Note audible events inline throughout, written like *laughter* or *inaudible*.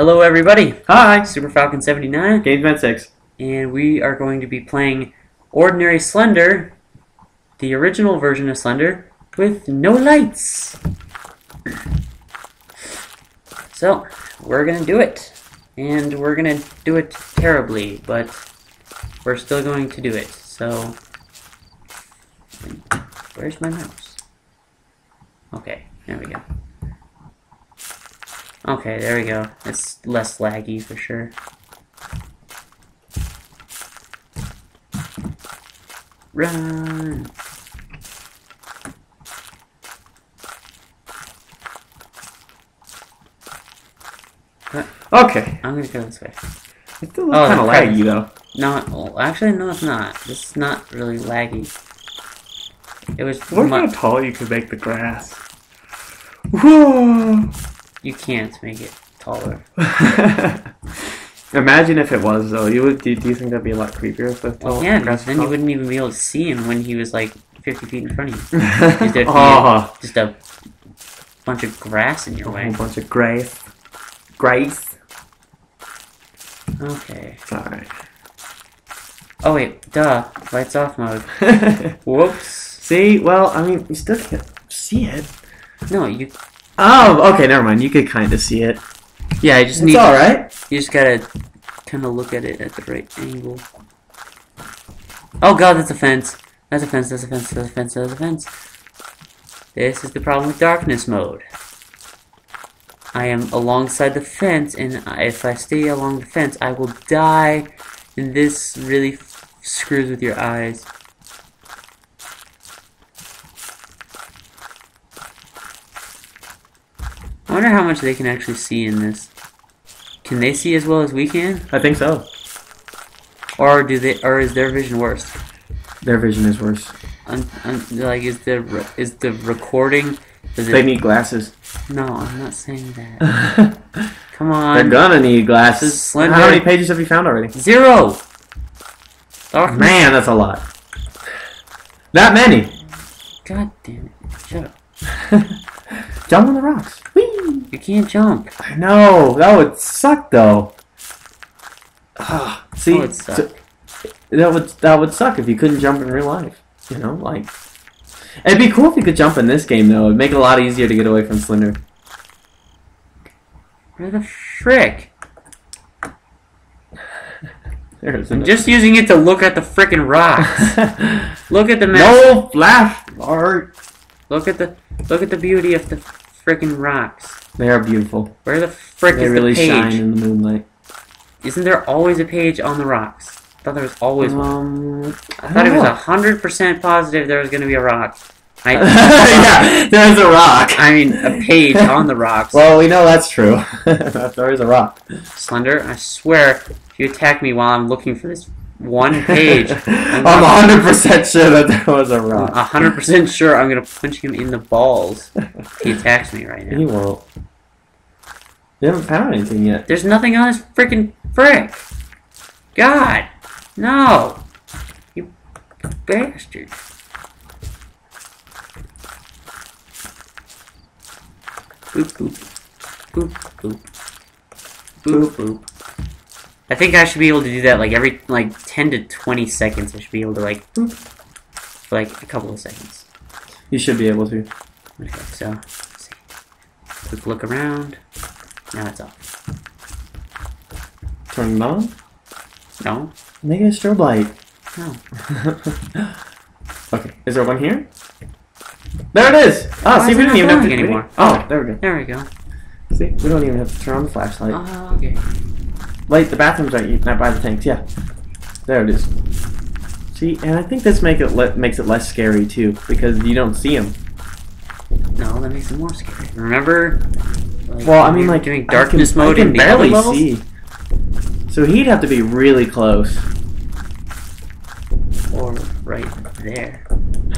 Hello, everybody. Hi, Super Falcon 79, Game Event 6. and we are going to be playing Ordinary Slender, the original version of Slender, with no lights. So, we're gonna do it. And we're gonna do it terribly, but we're still going to do it. So, where's my mouse? Okay, there we go. Okay, there we go. It's less laggy for sure. Run! Okay. I'm gonna go this way. It still Oh, kind of laggy, though. No, well, actually, no, it's not. This is not really laggy. It was. Look how tall you could make the grass. Whoa! You can't make it taller. *laughs* Imagine if it was, though. You would. Do, do you think that'd be a lot creepier if the tall yeah, grass because then you wouldn't even be able to see him when he was like 50 feet in front of you. *laughs* Is there- oh, Just a bunch of grass in your a way. whole bunch of grace. Grace. Okay. Sorry. Oh wait, duh. Lights off mode. *laughs* Whoops. See, well, I mean, you still can't see it. No, you. Oh, okay, never mind. You could kind of see it. Yeah, I just It's need. all right. You just gotta kind of look at it at the right angle. Oh god, that's a fence. That's a fence, that's a fence, that's a fence, that's a fence. This is the problem with darkness mode. I am alongside the fence, and if I stay along the fence, I will die. And this really f- screws with your eyes. I wonder how much they can actually see in this. Can they see as well as we can, I think so. or do they, or is their vision worse? Their vision is worse. Un, un, like, is the is the recording? Does They it, need glasses. no, I'm not saying that. *laughs* Come on. They're gonna need glasses. Slender. How many pages have you found already? zero. Darkness. Man, that's a lot. That many. God damn it! Shut up. *laughs* Jump on the rocks. Whee! You can't jump. I know. That would suck, though. Ah, *sighs* see, That would suck. so- that would that would suck if you couldn't jump in real life. You know, like it'd be cool if you could jump in this game, though. It'd make it a lot easier to get away from Slender. Where the frick? *sighs* There's I'm just using it to look at the frickin' rocks. *laughs* look at the map. no flash art. Look at the look at the beauty of the frickin' rocks. They are beautiful. Where the frick They is really the shine in the moonlight. Isn't there always a page on the rocks? I thought there was always one. Um, I thought it was a hundred percent positive there was gonna be a rock. *laughs* I, yeah, there's a rock. I mean a page *laughs* on the rocks. Well, we know that's true. *laughs* there is a rock. Slender, I swear, if you attack me while I'm looking for this one page, *laughs* I'm 100% sure that there was a rock. a hundred percent sure I'm gonna punch him in the balls if he attacks me right *laughs* now. He won't. You haven't found anything yet. There's nothing on this freaking frick. God, no, you bastard. Boop boop, boop boop, boop boop. I think I should be able to do that like every like ten to twenty seconds. I should be able to like boop for like a couple of seconds. You should be able to. Okay, so let's see. quick look around. Now it's off. Turn it on. No, Make a strobe light. no. *laughs* okay, is there one here? There it is! Oh, Why see, we not even have to. anymore? Oh, there we go. There we go. See, we don't even have to turn on the flashlight. Oh, okay. Light, the bathroom's right, right by the tanks, yeah. There it is. See, and I think this make it le- makes it less scary too, because you don't see him. No, that makes it more scary. Remember? Like, Well, I mean, like doing I darkness can, mode I can in barely see. So he'd have to be really close. Or right there.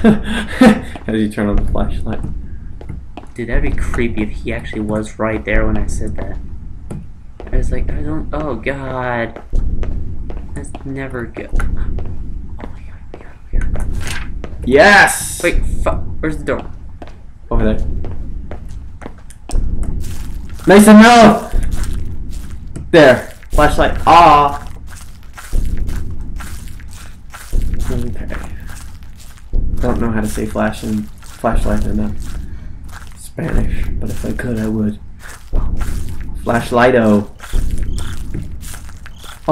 *laughs* As you turn on the flashlight. Dude, that'd be creepy if he actually was right there when I said that. I was like, I don't. Oh God, that's never good. Oh my God! Yes. Wait, fuck. Where's the door? Over there. Nice enough. There. Flashlight. Ah. Okay. Don't know how to say flash and flashlight in uh, Spanish, but if I could, I would. Flashlighto.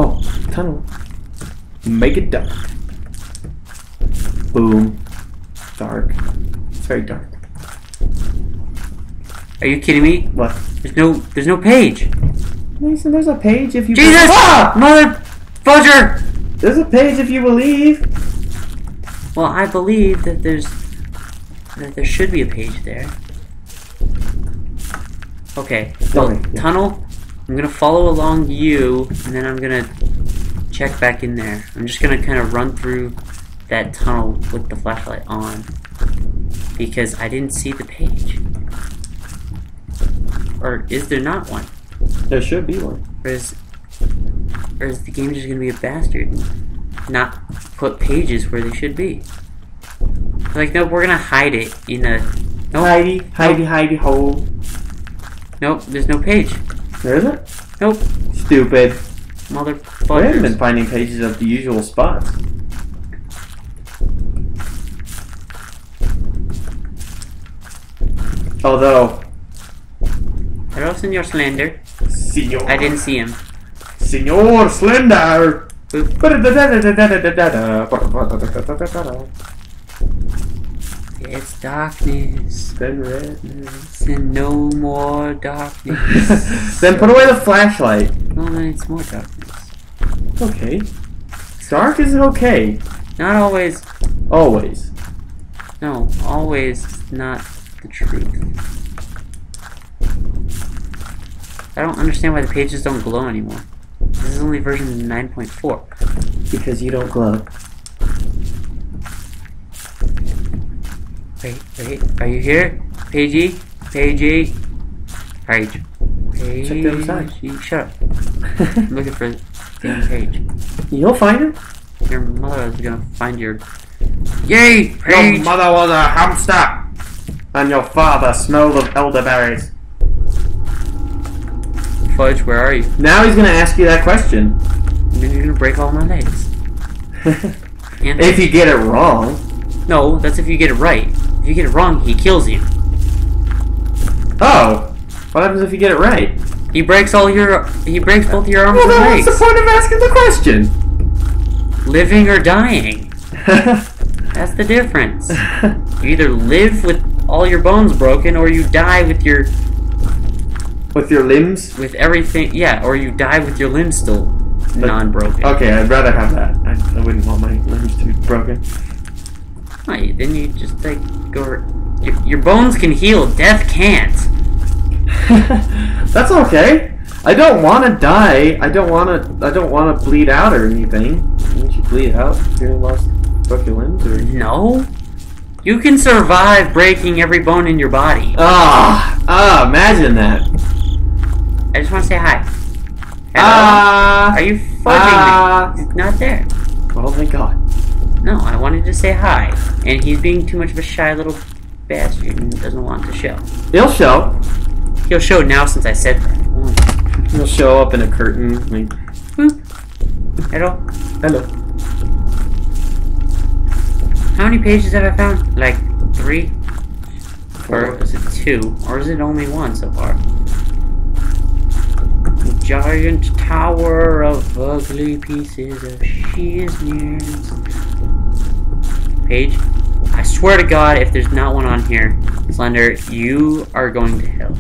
Oh, tunnel. Make it dark. Boom. Dark. It's very dark. Are you kidding me? What? There's no there's no page. Mason, there's a page if you Jesus! Ah! Mother fudger! There's a page if you believe. Well, I believe that there's that there should be a page there. Okay. Well, Okay, yeah. tunnel. I'm gonna follow along you, and then I'm gonna check back in there. I'm just gonna kind of run through that tunnel with the flashlight on because I didn't see the page. Or is there not one? There should be one. Or is, or is the game just gonna be a bastard and not put pages where they should be? Like, nope, we're gonna hide it in a. Nope, hidey Heidi, hidey hole. nope, there's no page. There isn't? Nope, Stupid. mother I haven't been finding pages at the usual spots. Although, Hello, Senor Slender. Senor, I didn't see him. Senor Slender. Boop. It's darkness. Then redness. And no more darkness. *laughs* then put away the flashlight. no, then it's more darkness. Okay. Dark is okay. Not always. Always. No, always not the truth. I don't understand why the pages don't glow anymore. This is only version 9.4. Because you don't glow. Wait, wait, are you here? Pagey? Pagey? Page. Page. Check the other side. Shut up. I'm looking for the page. You'll find it. Your mother is gonna find your. Yay! Your mother was a hamster, and your father smelled of elderberries. Fudge, where are you? Now he's gonna ask you that question. Then you're gonna break all my legs. *laughs* If you get it wrong. no, that's if you get it right. If you get it wrong, he kills you. Oh, what happens if you get it right? He breaks all your. He breaks both your arms Well, and legs. what's the point of asking the question? Living or dying. *laughs* That's the difference. *laughs* You either live with all your bones broken, or you die with your With your limbs? with everything. Yeah, or you die with your limbs still non-broken. Okay, I'd rather have that. I, I wouldn't want my limbs to be broken. Right, then you just like go. Your, your bones can heal. Death can't. *laughs* That's okay. I don't want to die. I don't want to. I don't want to bleed out or anything. Wouldn't you bleed out you lost broke your limbs or? No. You can survive breaking every bone in your body. Ah, ah! Imagine that. I just want to say hi. Ah. Are you fudging Ah. me? He's not there. Oh my god. No, I wanted to say hi. And he's being too much of a shy little bastard and doesn't want to show. He'll show. He'll show now since I said that. Mm. He'll show up in a curtain. Like, Boop. Hello? hello. How many pages have I found? Like three? Or is it two? Or is it only one so far? A giant tower of ugly pieces of shizners. Page, I swear to God, if there's not one on here, Slender, you are going to hell.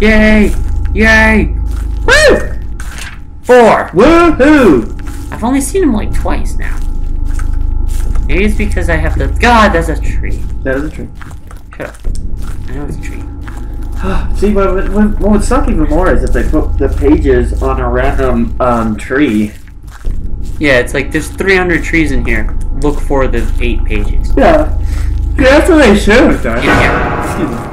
Yay! Yay! Woo! Four! Woohoo! I've only seen him like twice now. Maybe it's because I have the. God, that's a tree. That is a tree. Shut up. I know it's a tree. *sighs* See, what, what, what what would suck even more is if they put the pages on a random um, tree. Yeah, it's like there's 300 trees in here. Look for the eight pages. Yeah. Yeah, that's what they should have done. In here. Excuse me.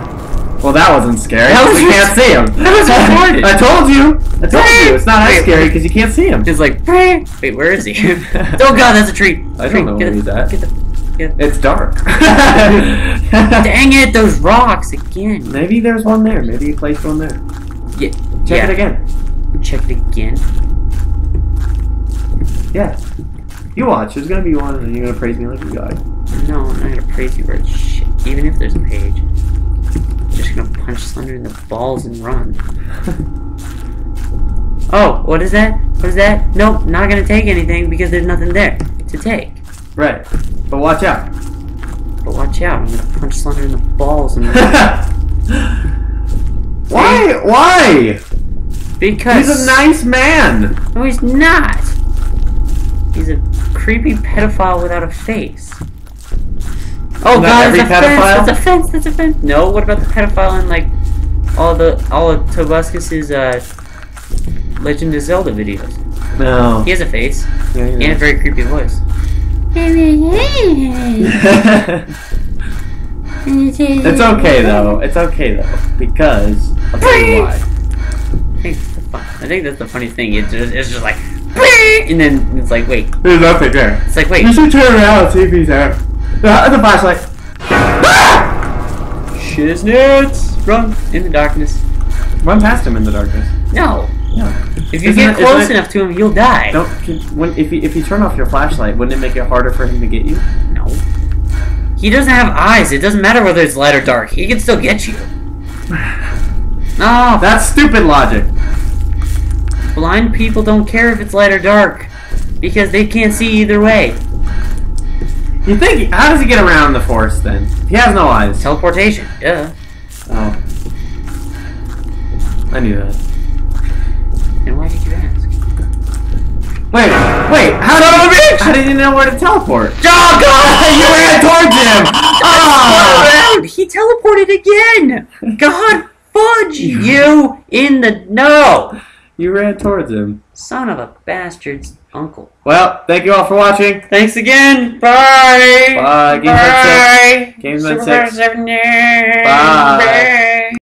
Well, that wasn't scary. That was *laughs* we can't see him. that was recorded. I told you. I told you. It's not that scary because you can't see him. Just like, wait, where is he? *laughs* *laughs* oh God, that's a tree. I Tree, don't know get where it, he's at. Get the, get It's dark. Dang it, those rocks again. Maybe there's one there. Maybe you placed one there. Yeah, Check yeah. it again. Check it again. Yeah. You watch. There's gonna be one, and you're gonna praise me like a god. No, I'm not gonna praise you for. Shit. Even if there's a page. I'm just gonna punch Slender in the balls and run. *laughs* Oh, what is that? What is that? Nope, not gonna take anything because there's nothing there to take. right. But watch out. But watch out, I'm gonna punch Slender in the balls and *laughs* run. Why? Why? because He's a nice man. No, he's not. He's a creepy pedophile without a face. Oh Not god, every that's a fence. pedophile? That's a fence. That's a fence. No, what about the pedophile in like all the all of Tobuscus's uh, Legend of Zelda videos? No. He has a face Yeah, and a very creepy voice. *laughs* it's okay though. It's okay though because I'll tell you why. I think that's the. I think that's the funny thing. It's just, it's just like, and then it's like, wait. There's nothing there. It's like, wait. You should turn around and see if he's there. The, the flashlight. Ah! Shiznits! Run in the darkness. Run past him in the darkness. No. No. If you Isn't get it- close it- enough to him, you'll die. Don't. When, if you if you turn off your flashlight, wouldn't it make it harder for him to get you? No. He doesn't have eyes. It doesn't matter whether it's light or dark. He can still get you. *sighs* No. That's stupid logic. Blind people don't care if it's light or dark. Because they can't see either way. You think? How does he get around the force then? He has no eyes. Teleportation. Yeah. Oh. I knew that. And why did you ask? Wait, wait. How did I miss? How did you know where to teleport? Oh god! *laughs* you ran towards him. *laughs* Around! Ah! He teleported again! God fudge *laughs* you in the no! You ran towards him. Son of a bastard's uncle. Well, thank you all for watching. Thanks again. Bye. Bye. Games at Bye. Games at Super six. Seven Bye.